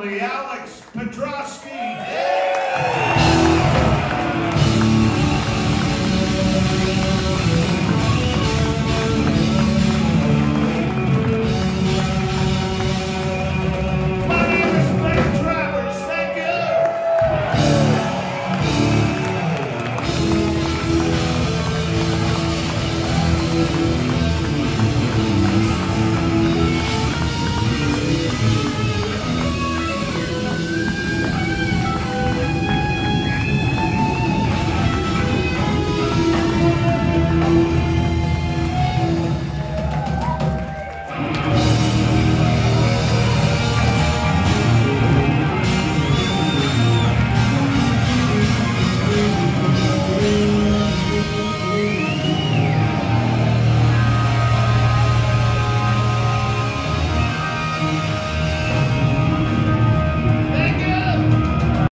family, Alex Petrosky.